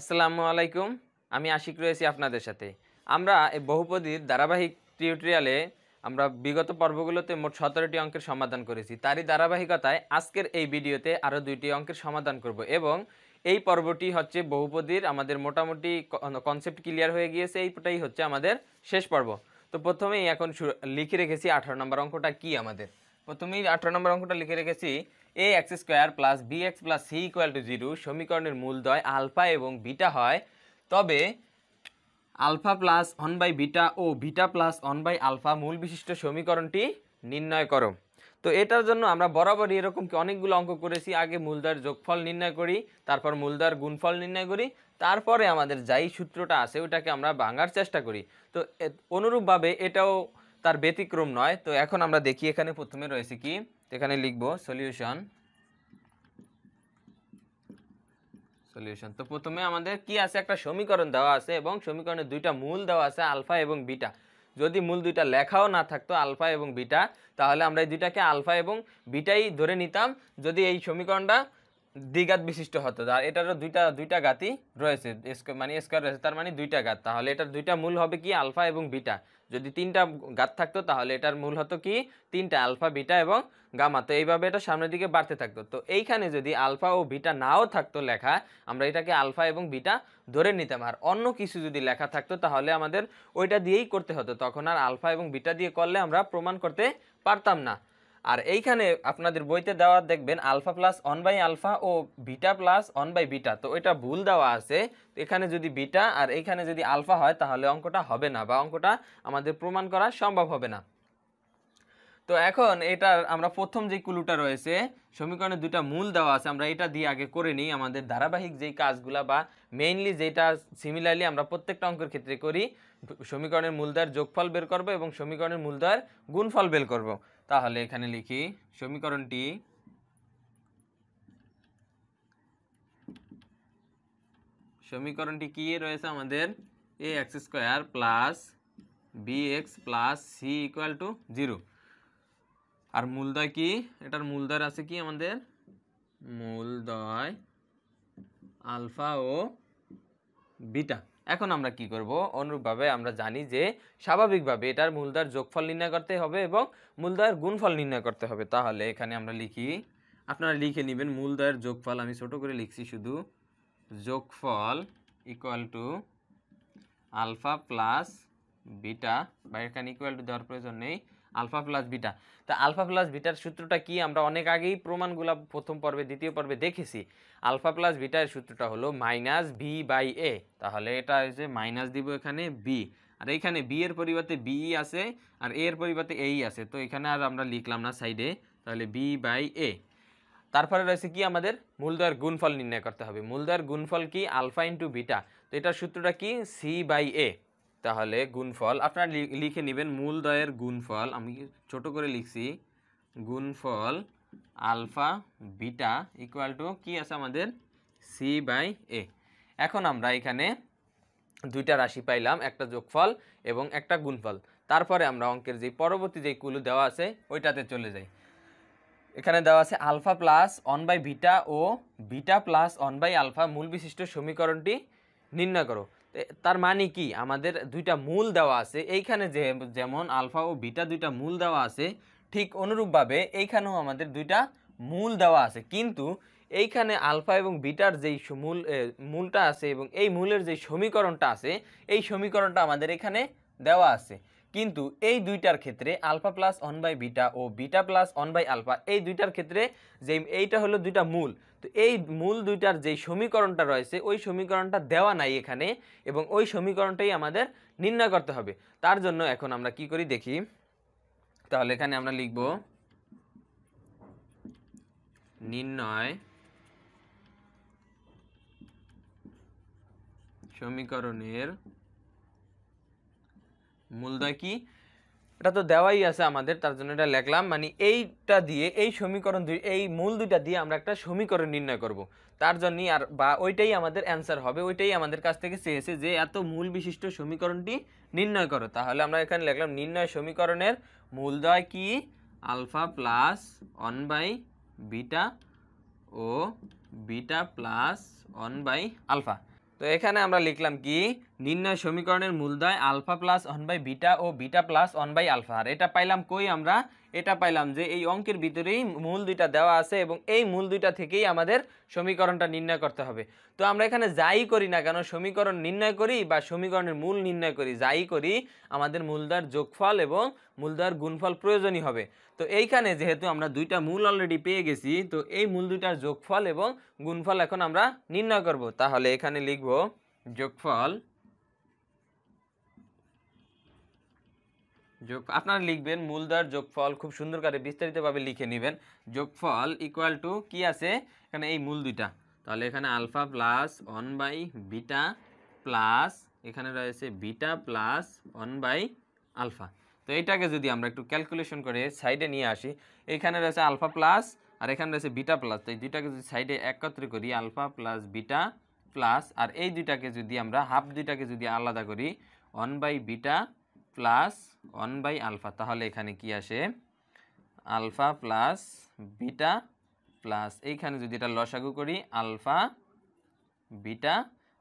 আসসালামু আলাইকুম, আমি আশিক রয়েছি আপনাদের সাথে। আমরা এই বহুপদীর ধারাবাহিক টিউটোরিয়ালে আমরা বিগত পর্বগুলোতে মোট সতেরোটি অঙ্কের সমাধান করেছি। তারই ধারাবাহিকতায় আজকের এই ভিডিওতে আরও দুইটি অঙ্কের সমাধান করব এবং এই পর্বটি হচ্ছে বহুপদীর আমাদের মোটামুটি কনসেপ্ট ক্লিয়ার হয়ে গিয়েছে, এইটাই হচ্ছে আমাদের শেষ পর্ব। তো প্রথমেই এখন লিখে রেখেছি আঠারো নম্বর অঙ্কটা কি আমাদের? প্রথমেই আঠারো নম্বর অঙ্কটা লিখে রেখেছি A X square plus B X plus C equal to zero সমীকরণের মূলদয় আলফা এবং বিটা হয়। তবে alpha plus one by beta O beta plus one by alpha মূল বিশিষ্ট সমীকরণটি নির্ণয় করো। তো এটার জন্য আমরা বরাবরই এরকম কি অনেকগুলো অঙ্ক করেছি। আগে মূলদার যোগফল নির্ণয় করি, তারপর মূলদার গুণফল নির্ণয় করি, তারপরে আমাদের যাই সূত্রটা আছে ওটাকে আমরা ভাঙার চেষ্টা করি। তো অনুরূপভাবে এটাও তার ব্যতিক্রম নয়। তো এখন আমরা দেখি এখানে প্রথমে রয়েছে কি? এখানে লিখব সলিউশন সলিউশন তো প্রথমে আমাদের কি আছে? একটা সমীকরণ দেওয়া আছে এবং সমীকরণের দুইটা মূল দেওয়া আছে, আলফা এবং বিটা। যদি মূল দুইটা লেখাও না থাকতো, আলফা এবং বিটা, তাহলে আমরা এই দুইটাকে আলফা এবং বিটাই ধরে নিতাম। যদি এই সমীকরণটা দ্বিঘাত বিশিষ্ট হতো। আর এটারও দুইটা দুইটা গাতি রয়েছে মানে স্কোয়ার রয়েছে, তার মানে দুইটা গাত তাহলে এটার দুইটা মূল হবে কি আলফা এবং বিটা? যদি তিনটা গাত থাকতো, তাহলে এটার মূল হতো কি তিনটা, আলফা, বিটা এবং গামা। তো এইভাবে এটা সামনের দিকে বাড়তে থাকতো। তো এইখানে যদি আলফা ও বিটা নাও থাকতো লেখা, আমরা এটাকে আলফা এবং বিটা ধরে নিতাম। আর অন্য কিছু যদি লেখা থাকতো, তাহলে আমাদের ওইটা দিয়েই করতে হতো। তখন আর আলফা এবং বিটা দিয়ে করলে আমরা প্রমাণ করতে পারতাম না। আর এইখানে আপনাদের বইতে দেওয়া দেখবেন alpha plus one by alpha O beta plus one by beta. তো এটা ভুল দেওয়া আছে। এখানে যদি বিটা আর এইখানে যদি আলফা হয় তাহলে অঙ্কটা হবে না বা অঙ্কটা আমাদের প্রমাণ করা সম্ভব হবে না। তো এখন এটার আমরা প্রথম যে কুলুটা রয়েছে, সমীকরণে দুটা মূল দেওয়া আছে, আমরা এটা দিয়ে আগে করে নিই। আমাদের ধারাবাহিক যেই কাজগুলা বা মেইনলি যেটা সিমিলারলি আমরা প্রত্যেকটা অঙ্কের ক্ষেত্রে করি, সমীকরণের মূলদয়ের যোগফল বের করব এবং সমীকরণের মূলদয়ের গুণফল বের করব। তাহলে এখানে লিখি সমীকরণটি সমীকরণটি কি রয়েছে আমাদের? A X square plus B X plus C equal to zero আর মূলদয় কি? এটার মূলদয় আছে কি আমাদের? মূলদয় আলফা ও বিটা এখন আমরা কি করব? অনুরূপভাবে আমরা জানি যে স্বাভাবিকভাবে এটার মূলদয়ের যোগফল নির্ণয় করতে হবে এবং মূলদয়ের গুণফল নির্ণয় করতে হবে। তাহলে এখানে আমরা লিখি, আপনারা লিখে নেবেন মূলদয়ের যোগফল, আমি ছোট করে লিখছি শুধু, যোগফল equal to alpha plus beta বা এখানে ইকুয়াল টু দেওয়ার প্রয়োজন নেই আলফা প্লাস বিটা তা আলফা প্লাস বিটার সূত্রটা কি? আমরা অনেক আগেই প্রমাণগুলো প্রথম পর্বে, দ্বিতীয় পর্বে দেখেছি। আলফা প্লাস বিটার সূত্রটা হলো মাইনাস বি বাই এ। তাহলে এটা হচ্ছে মাইনাস দিব এখানে বি আর এইখানে বি এর পরিবর্তে বিই আছে, আর এর পরিবর্তে এই আছে। তো এখানে আর আমরা লিখলাম না সাইডে তাহলে বি বাই এ তারপরে রয়েছে কি আমাদের? মূলদয়ের গুণফল নির্ণয় করতে হবে। মূলদয়ের গুণফল কি? Alpha into beta. তো এটার সূত্রটা কি? সি বাই এ তাহলে গুণফল, আপনারা লিখে নেবেন মূলদয়ের গুণফল। আমি ছোট করে লিখছি। গুণফল আলফা, বিটা ইকুয়াল টু কি আছে আমাদের? সি বাই এ এখন আমরা এখানে দুইটা রাশি পাইলাম, একটা যোগফল এবং একটা গুণফল। তারপরে আমরা অঙ্কের যে পরবর্তী যে কুলু দেওয়া আছে, ওইটাতে চলে যাই। এখানে দেওয়া আছে alpha plus one by beta O beta plus one by alpha মূল বিশিষ্ট সমীকরণটি নির্ণয় করো। তার মানে কি? আমাদের দুইটা মূল দেওয়া আছে। এইখানে যে যেমন আলফা ও বিটা দুইটা মূল দেওয়া আছে ঠিক অনুরূপভাবে এইখানেও আমাদের দুইটা মূল দেওয়া আছে। কিন্তু এইখানে আলফা এবং বিটার যেই মূল মূলটা আছে এবং এই মূলের যে সমীকরণটা আছে, এই সমীকরণটা আমাদের এখানে দেওয়া আছে। কিন্তু এই দুইটার ক্ষেত্রে alpha plus one by beta O beta plus one by alpha, এই দুইটার ক্ষেত্রে যে এইটা হলো দুইটা মূল। তো এই মূল দুইটার যেই সমীকরণটা রয়েছে, ওই সমীকরণটা দেওয়া নাই এখানে এবং ওই সমীকরণটাই আমাদের নির্ণয় করতে হবে। তার জন্য এখন আমরা কি করি দেখি। তাহলে এখানে আমরা লিখব নির্ণয় সমীকরণের মূলদয় কি? এটা তো দেওয়াই আছে আমাদের, তার জন্য এটা লিখলাম। মানে এইটা দিয়ে, এই সমীকরণ দুই, এই মূল দুইটা দিয়ে আমরা একটা সমীকরণ নির্ণয় করব। তার জন্যই আর, বা ওইটাই আমাদের অ্যান্সার হবে, ওইটাই আমাদের কাছ থেকে চেয়েছে যে এত মূল বিশিষ্ট সমীকরণটি নির্ণয় করো। তাহলে আমরা এখানে লিখলাম নির্ণয় সমীকরণের মূলদয় কি? Alpha plus one by beta O beta plus one by alpha. তো এখানে আমরা লিখলাম কি? নির্ণয় সমীকরণের মূলদয় alpha plus one by beta O beta plus one by alpha আর। এটা পাইলাম কই আমরা? এটা পাইলাম যে এই অঙ্কের ভিতরেই মূল দুইটা দেওয়া আছে এবং এই মূল দুইটা থেকেই আমাদের সমীকরণটা নির্ণয় করতে হবে। তো আমরা এখানে যাই করি না কেন, সমীকরণ নির্ণয় করি বা সমীকরণের মূল নির্ণয় করি, যাই করি, আমাদের মূলদার যোগফল এবং মূলদার গুণফল প্রয়োজনই হবে। তো এইখানে যেহেতু আমরা দুইটা মূল অলরেডি পেয়ে গেছি, তো এই মূল দুইটার যোগফল এবং গুণফল এখন আমরা নির্ণয় করব। তাহলে এখানে লিখব যোগফল, যোগ, আপনারা লিখবেন মূলদার যোগফল খুব সুন্দর করে বিস্তারিতভাবে লিখে নেবেন। যোগফল ইকুয়াল টু কি আছে? এখানে এই মূল দুইটা। তাহলে এখানে alpha plus one by beta plus এখানে রয়েছে beta plus one by alpha তো এইটাকে যদি আমরা একটু ক্যালকুলেশন করে সাইডে নিয়ে আসি, এখানে রয়েছে আলফা প্লাস আর এখানে রয়েছে বিটা প্লাস তো এই দুইটাকে যদি সাইডে একত্রে করি আলফা প্লাস বিটা প্লাস আর এই দুইটাকে যদি আমরা হাফ দুইটাকে যদি আলাদা করি one by beta plus one by alpha তাহলে এখানে কি আসে? আলফা প্লাস বিটা প্লাস এইখানে যদি এটা লসাগু করি আলফা বিটা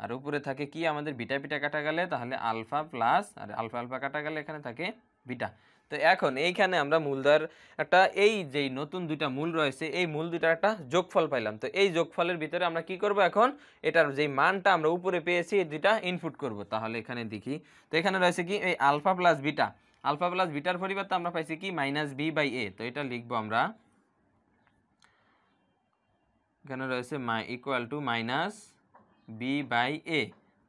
আর উপরে থাকে কি আমাদের? বিটা বিটা কাটা গেলে, তাহলে আলফা প্লাস আর আলফা আলফা কাটা গেলে এখানে থাকে বিটা। তো এখন এইখানে আমরা মূলদার একটা, এই যেই নতুন দুইটা মূল রয়েছে, এই মূল দুইটার একটা যোগফল পাইলাম। তো এই যোগফলের ভিতরে আমরা কি করব এখন? এটার যেই মানটা আমরা উপরে পেয়েছি, এই দুইটা ইনপুট করব। তাহলে এখানে দেখি। তো এখানে রয়েছে কি? এই alpha plus beta alpha plus bitter পরিবর্তে আমরা পাইছি কি? মাইনাস বি বাই এ তো এটা লিখব আমরা। এখানে রয়েছে মাই equal to minus B by A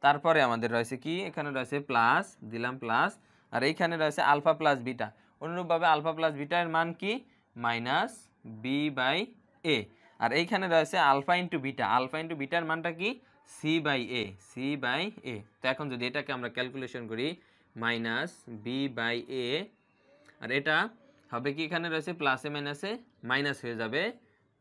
তারপরে আমাদের রয়েছে কি? এখানে রয়েছে প্লাস দিলাম প্লাস আর এইখানে রয়েছে আলফা প্লাস বিটা। অনুরূপভাবে আলফা প্লাস বিটার মান কি? Minus B by A. আর এইখানে রয়েছে alpha into beta. Alpha into bitter মানটা কি? C by A. C by A. তো এখন যদি এটাকে আমরা ক্যালকুলেশন করি, মাইনাস বি বাই এ, আর এটা হবে কি এখানে রয়েছে? প্লাসে মাইনাসে মাইনাস হয়ে যাবে।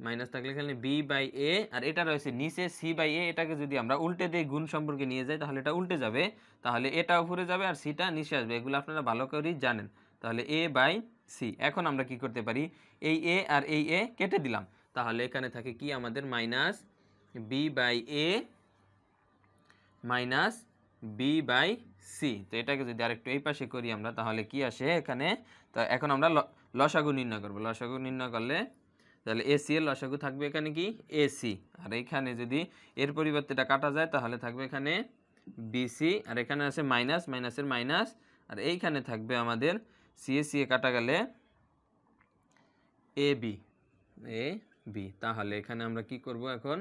মাইনাস থাকলে এখানে বি বাই এ আর এটা রয়েছে নিচে সি বাই এ এটাকে যদি আমরা উল্টে দিয়ে গুণ সম্পর্কে নিয়ে যাই, তাহলে এটা উল্টে যাবে। তাহলে এটা উপরে যাবে আর সিটা নিচে আসবে। এগুলো আপনারা ভালো করেই জানেন। তাহলে এ বাই সি এখন আমরা কি করতে পারি? এই এ আর এই এ কেটে দিলাম। তাহলে এখানে থাকে কি? আমাদের minus B by A minus B by C তো এটাকে যদি আরেকটু এই পাশে করি আমরা, তাহলে কি আসে এখানে? তো এখন আমরা লসাগু নির্ণয় করব। লসাগু নির্ণয় করলে তাহলে এসি এর লসাগু থাকবে এখানে কি? এসি আর এখানে যদি এর পরিবর্তে এটা কাটা যায়, তাহলে থাকবে এখানে বিসি আর এখানে আছে মাইনাস মাইনাসের মাইনাস আর এইখানে থাকবে আমাদের সিএসি এ কাটা গেলে এ বি এ বি তাহলে এখানে আমরা কি করব এখন?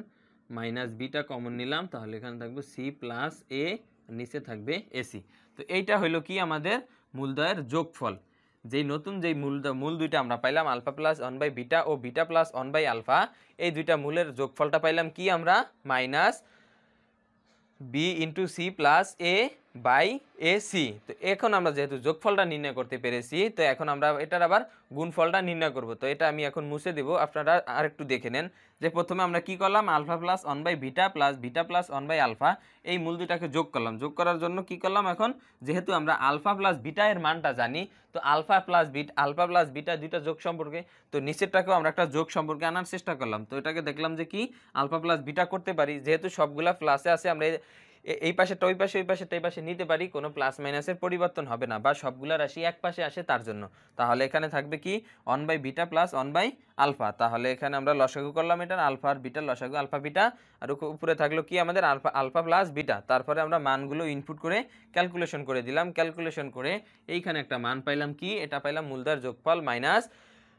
মাইনাস বিটা কমন নিলাম, তাহলে এখানে থাকবে সি প্লাস এ নিচে থাকবে এসি তো এইটা হলো কি আমাদের মূলদয়ের যোগফল। যেই নতুন যেই মূল মূল দুইটা আমরা পাইলাম, alpha plus one by beta O beta plus one by alpha এই দুইটা মূলের যোগফলটা পাইলাম কি আমরা? Minus B into C plus A by A C. তো এখন আমরা যেহেতু যোগফলটা নির্ণয় করতে পেরেছি, তো এখন আমরা এটার আবার গুণফলটা নির্ণয় করব। তো এটা আমি এখন মুছে দেব। আপনারা আরেকটু দেখে নেন যে প্রথমে আমরা কি করলাম? Alpha plus one by beta plus beta plus one by alpha, এই মূল দুটাকে যোগ করলাম। যোগ করার জন্য কি করলাম এখন? যেহেতু আমরা আলফা প্লাস বিটা এর মানটা জানি, তো alpha plus beta, alpha plus beta দুইটা যোগ সম্পর্কে, তো নিচেরটাকেও আমরা একটা যোগ সম্পর্কে আনার চেষ্টা করলাম। তো এটাকে দেখলাম যে কি? আলফা প্লাস বিটা করতে পারি। যেহেতু সবগুলা প্লাসে আছে, আমরা এই- পাশেটা ওই পাশে, ওই পাশেটা এই পাশে নিতে পারি, কোনো প্লাস মাইনাসের পরিবর্তন হবে না, বা সবগুলা রাশি এক পাশে আসে তার জন্য। তাহলে এখানে থাকবে কি? One by beta plus one by alpha তাহলে এখানে আমরা লসাগু করলাম এটার আলফা আর বিটা লসাগু আলফা বিটা আর উপরে থাকল কি আমাদের? আলফা আলফা প্লাস বিটা তারপরে আমরা মানগুলো ইনপুট করে ক্যালকুলেশন করে দিলাম। ক্যালকুলেশন করে এইখানে একটা মান পাইলাম কি? এটা পাইলাম মূলদার যোগফল minus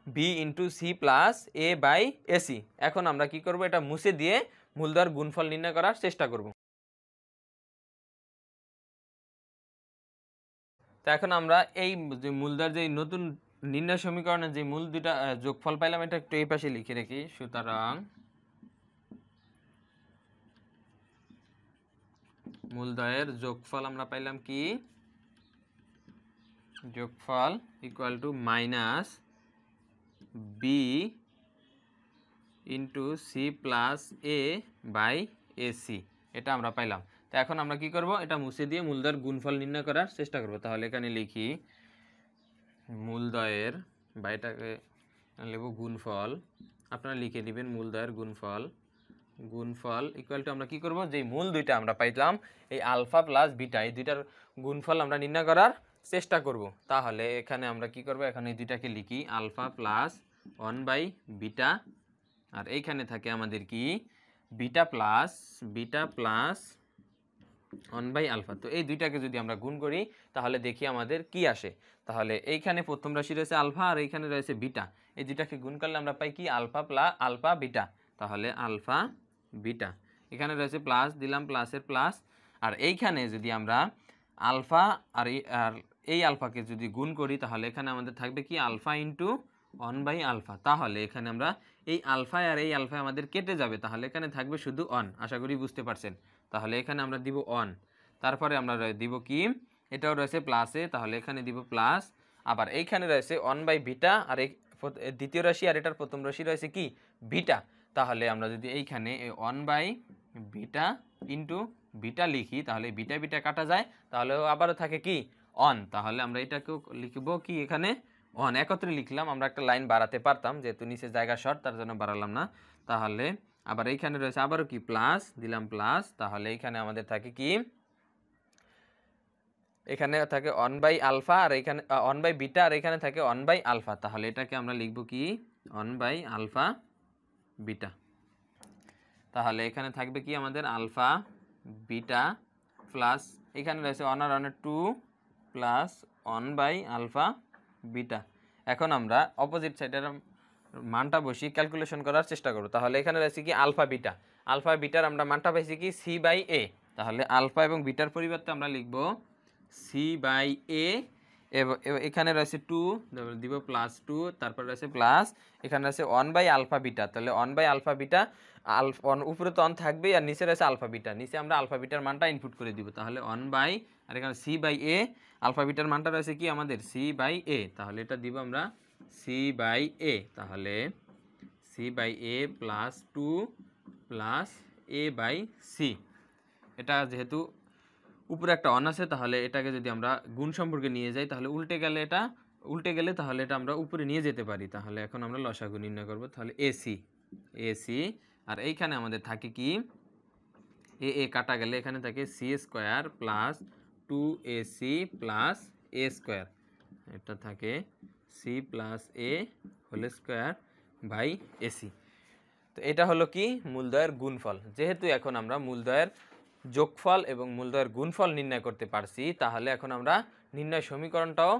B into C plus A by AC এখন আমরা কি করব? এটা মুছে দিয়ে মূলদার গুণফল নির্ণয় করার চেষ্টা করব। তো এখন আমরা এই যে মূলদার যে নতুন নির্ণয় সমীকরণের যে মূল দুটা যোগফল পাইলাম, এটা একটু এই পাশে লিখে রাখি। সুতরাং মূলদয়ের যোগফল আমরা পাইলাম কি? যোগফল equal to minus B into C plus A by AC এটা আমরা পাইলাম। তো এখন আমরা কি করব? এটা মুছে দিয়ে মূলদয়ের গুণফল নির্ণয় করার চেষ্টা করব। তাহলে এখানে লিখি মূলদয়ের বা এটাকে লিখব গুণফল। আপনারা লিখে দিবেন মূলদয়ের গুণফল। গুণফল ইকুয়াল টু আমরা কি করব? যে মূল দুইটা আমরা পাইলাম এই আলফা প্লাস বিটা, এই দুইটার গুণফল আমরা নির্ণয় করার চেষ্টা করব। তাহলে এখানে আমরা কি করব? এখানে এই দুইটাকে লিখি, alpha plus one by beta. আর এইখানে থাকে আমাদের কি? Beta plus beta plus one by alpha তো এই দুইটাকে যদি আমরা গুণ করি, তাহলে দেখি আমাদের কি আসে। তাহলে এইখানে প্রথম রাশি রয়েছে আলফা আর এইখানে রয়েছে বিটা এই দুইটাকে গুণ করলে আমরা পাই কি? আলফা প্লা আলফা বিটা তাহলে আলফা বিটা এখানে রয়েছে প্লাস দিলাম প্লাসের প্লাস আর এইখানে যদি আমরা আলফা আর আর এই আলফাকে যদি গুণ করি, তাহলে এখানে আমাদের থাকবে কি? Alpha into one by alpha তাহলে এখানে আমরা এই আলফা আর এই আলফা আমাদের কেটে যাবে। তাহলে এখানে থাকবে শুধু অন আশা করি বুঝতে পারছেন। তাহলে এখানে আমরা দিব অন তারপরে আমরা দিব কি? এটাও রয়েছে প্লাসে তাহলে এখানে দিব প্লাস আবার এইখানে রয়েছে অন বাই ভিটা আর এই দ্বিতীয় রাশি আর এটার প্রথম রাশি রয়েছে কি? ভিটা তাহলে আমরা যদি এইখানে one by theta into theta লিখি, তাহলে ভিটা ভিটা কাটা যায়। তাহলে আবারও থাকে কি? অন তাহলে আমরা এটাকেও লিখব কি এখানে? অন একত্রে লিখলাম, আমরা একটা লাইন বাড়াতে পারতাম, যেহেতু নিচে জায়গা শর্ট তার জন্য বাড়ালাম না। তাহলে আবার এইখানে রয়েছে আবারও কি? প্লাস দিলাম প্লাস তাহলে এইখানে আমাদের থাকে কি? এখানে থাকে অন বাই আলফা আর এখানে অন বাই বিটা আর এখানে থাকে অন বাই আলফা তাহলে এটাকে আমরা লিখব কি? অন বাই আলফা বিটা তাহলে এখানে থাকবে কি আমাদের? আলফা বিটা প্লাস এখানে রয়েছে অন আর অনের two plus one by alpha beta এখন আমরা অপোজিট সাইডের মানটা বসি ক্যালকুলেশন করার চেষ্টা করব তাহলে এখানে রয়েছে কি আলফা বিটা। আলফা বিটার আমরা মানটা পাইছি কি সি বাই এ। তাহলে আলফা এবং বিটার পরিবর্তে আমরা লিখব সি বাই এ। এখানে রয়েছে টু দিব প্লাস টু, তারপর রয়েছে প্লাস এখানে রয়েছে ওয়ান বাই আলফা বিটা। তাহলে one by alpha beta, alpha উপরে তো অন থাকবেই, আর নিচে রয়েছে আলফা বিটা। নিচে আমরা আলফা বিটার মানটা ইনপুট করে দিব। তাহলে ওয়ান বাই, আর এখানে সি বাই এ। আলফা বিটার মানটা রয়েছে কি আমাদের? C by A. তাহলে এটা দিব আমরা সি বাই এ তাহলে C by A plus two plus A by C এটা যেহেতু উপরে একটা অন আছে, তাহলে এটাকে যদি আমরা গুণ সম্পর্কে নিয়ে যাই, তাহলে উল্টে গেলে এটা, উল্টে গেলে তাহলে এটা আমরা উপরে নিয়ে যেতে পারি। তাহলে এখন আমরা লসাগু নির্ণয় করব, তাহলে এসি এসি আর এইখানে আমাদের থাকে কি? এ এ কাটা গেলে এখানে থাকে C square plus two A C plus A square এটা থাকে C plus A whole square by AC তো এটা হলো কি? মূলদয়ের গুণফল। যেহেতু এখন আমরা মূলদয়ের যোগফল এবং মূলদয়ের গুণফল নির্ণয় করতে পারছি, তাহলে এখন আমরা নির্ণয় সমীকরণটাও,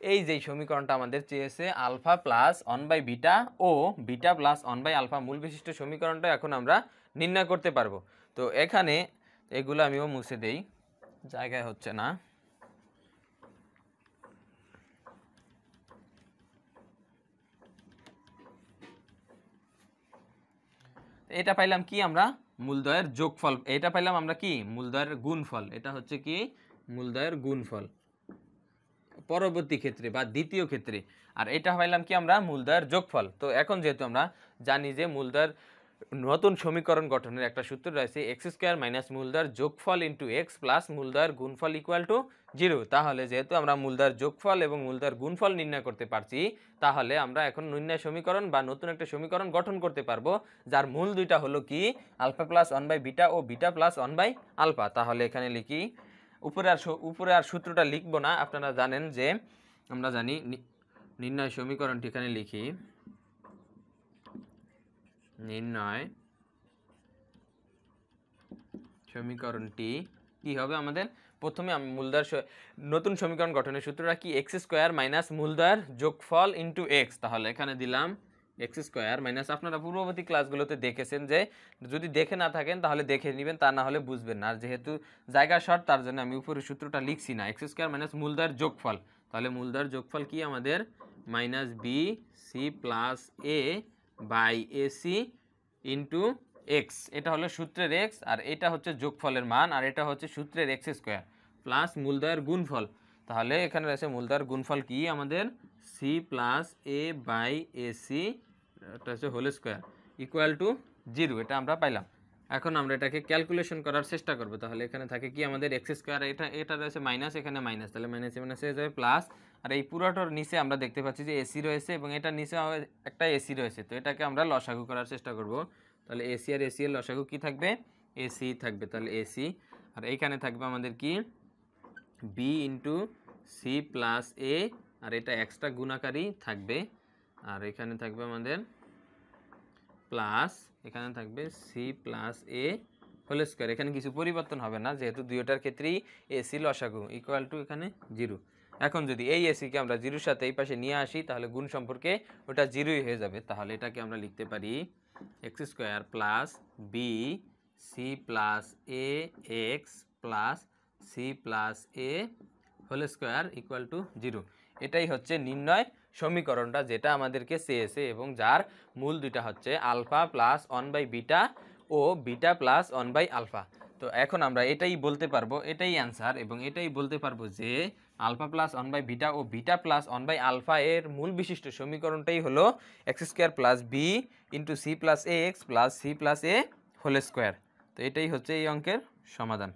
এই যে সমীকরণটা আমাদের চেয়েছে alpha plus one by beta O beta plus one by alpha মূল বিশিষ্ট সমীকরণটা এখন আমরা নির্ণয় করতে পারব। তো এখানে এগুলো আমিও মুছে দেই। জায়গায় হচ্ছে না। এটা পাইলাম কি আমরা? মূলদয়ের যোগফল। এটা পাইলাম আমরা কি? মূলদয়ের গুণফল। এটা হচ্ছে কি? মূলদয়ের গুণফল। পরবর্তী ক্ষেত্রে বা দ্বিতীয় ক্ষেত্রে। আর এটা পাইলাম কি আমরা? মূলদয়ের যোগফল। তো এখন যেহেতু আমরা জানি যে মূলদয়ের নতুন সমীকরণ গঠনের একটা সূত্র রয়েছে এক্স স্কোয়ার মাইনাস মূলদর যোগফল ইন্টু এক্স প্লাস মূলদর গুণফল ইকুয়াল টু জিরো তাহলে যেহেতু আমরা মূলদর যোগফল এবং মূলদার গুণফল নির্ণয় করতে পারছি, তাহলে আমরা এখন নির্ণয় সমীকরণ বা নতুন একটা সমীকরণ গঠন করতে পারব, যার মূল দুইটা হলো কি? Alpha plus one by beta O beta plus one by alpha তাহলে এখানে লিখি, উপরে আর উপরে আর সূত্রটা লিখব না। আপনারা জানেন যে, আমরা জানি নির্ণয় সমীকরণটি এখানে লিখি। নির্ণয়। সমীকরণটি কি হবে আমাদের? প্রথমে আমি মূলদার নতুন সমীকরণ গঠনের সূত্রটা কি? এক্স স্কোয়ার মাইনাস মূলদার যোগফল ইন্টু এক্স তাহলে এখানে দিলাম এক্স স্কোয়ার মাইনাস আপনারা পূর্ববর্তী ক্লাসগুলোতে দেখেছেন যে, যদি দেখে না থাকেন তাহলে দেখে নেবেন, তা না হলে বুঝবেন না। আর যেহেতু জায়গা শর্ট তার জন্য আমি উপরে সূত্রটা লিখছি না। এক্স স্কোয়ার মাইনাস মূলদার যোগফল। তাহলে মূলদার যোগফল কি আমাদের? Minus B C plus A by AC into X. এটা হলো সূত্রের এক্স আর এটা হচ্ছে যোগফলের মান আর এটা হচ্ছে সূত্রের এক্স স্কোয়ার প্লাস মূলদয়ের গুণফল। তাহলে এখানে রয়েছে মূলদয়ের গুণফল কি আমাদের? C plus A by AC এটা হচ্ছে whole square equal to zero এটা আমরা পাইলাম। এখন আমরা এটাকে ক্যালকুলেশন করার চেষ্টা করব। তাহলে এখানে থাকে কি? আমাদের এক্স স্কোয়ার এটা এটা রয়েছে মাইনাস এখানে মাইনাস তাহলে মাইনাস মাইনাস হয়ে যাবে প্লাস আর এই পুরোটার নিচে আমরা দেখতে পাচ্ছি যে এসি রয়েছে এবং এটার নিচে একটা এসি রয়েছে। তো এটাকে আমরা লসাগু করার চেষ্টা করব। তাহলে এসি আর এসি এর লসাগু কী থাকবে? এসি থাকবে। তাহলে এসি আর এইখানে থাকবে আমাদের কি? B into C plus A আর এটা এক্সট্রা গুণাকারই থাকবে। আর এখানে থাকবে আমাদের প্লাস এখানে থাকবে C plus A whole square এখানে কিছু পরিবর্তন হবে না, যেহেতু দুইটার ক্ষেত্রেই এসি লসাগু ইকুয়াল টু এখানে জিরো এখন যদি এই এসিকে আমরা জিরোর সাথে এই পাশে নিয়ে আসি, তাহলে গুণ সম্পর্কে ওটা জিরোই হয়ে যাবে। তাহলে এটাকে আমরা লিখতে পারি X square plus B C plus A X plus C plus A whole square equal to zero এটাই হচ্ছে নির্ণয় সমীকরণটা যেটা আমাদেরকে চেয়েছে এবং যার মূল দুইটা হচ্ছে alpha plus one by beta O beta plus one by alpha. তো এখন আমরা এটাই বলতে পারব, এটাই অ্যান্সার এবং এটাই বলতে পারব যে alpha plus one by beta O beta plus one by alpha এর মূল বিশিষ্ট সমীকরণটাই হলো X square plus B into C plus A X plus C plus A whole square. তো এটাই হচ্ছে এই অঙ্কের সমাধান।